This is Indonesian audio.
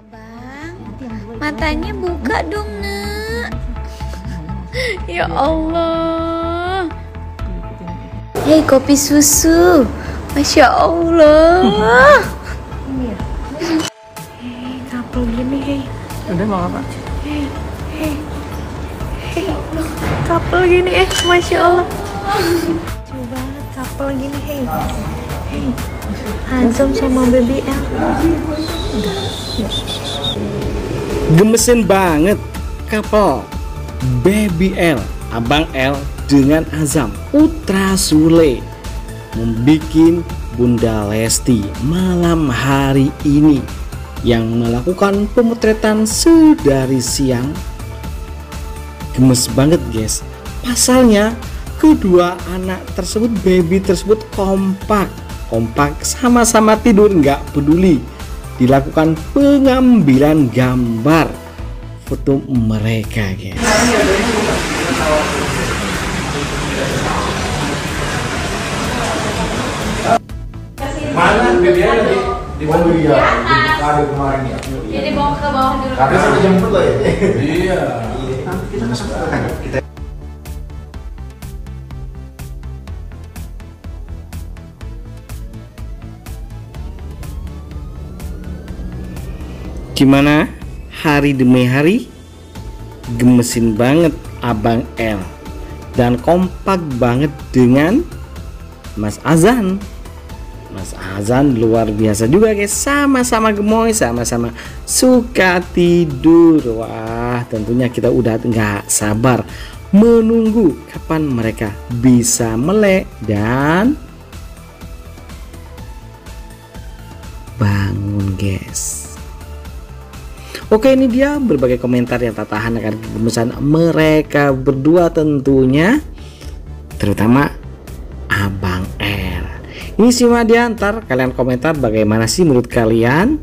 Abang, matanya buka dong, Nak. Ya Allah. Hei, kopi susu. Masya Allah. Hei, kapal gini, hei. Udah mau apa? Hei, hei. Hei, kapal gini, eh. Masya Allah. Coba kapal gini, hei. Hei. Handsome sama baby L. Gemesin banget. Couple Baby L, Abang L dengan Azam Putra Sule membikin Bunda Lesti malam hari ini yang melakukan pemotretan sedari siang. Gemes banget guys. Pasalnya kedua anak tersebut baby tersebut kompak. Kompak sama-sama tidur nggak peduli dilakukan pengambilan gambar foto mereka guys Mana BBM di di iya, di ada kemarin ya. Jadi bawa ke bawah dulu. Karena sampai jemput loh ya. Iya. Kita masuk kita Gimana? Hari demi hari gemesin banget Abang L dan kompak banget dengan Mas Azan. Mas Azan luar biasa juga guys, sama-sama gemoy, sama-sama suka tidur. Wah, tentunya kita udah nggak sabar menunggu kapan mereka bisa melek dan bangun guys. Oke ini dia berbagai komentar yang tak tahan akan kegemesan mereka berdua tentunya Terutama Abang R. Ini simak diantar kalian komentar bagaimana sih menurut kalian